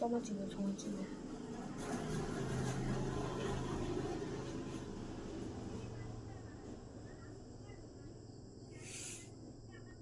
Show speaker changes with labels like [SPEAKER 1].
[SPEAKER 1] 怎么进来？冲么进？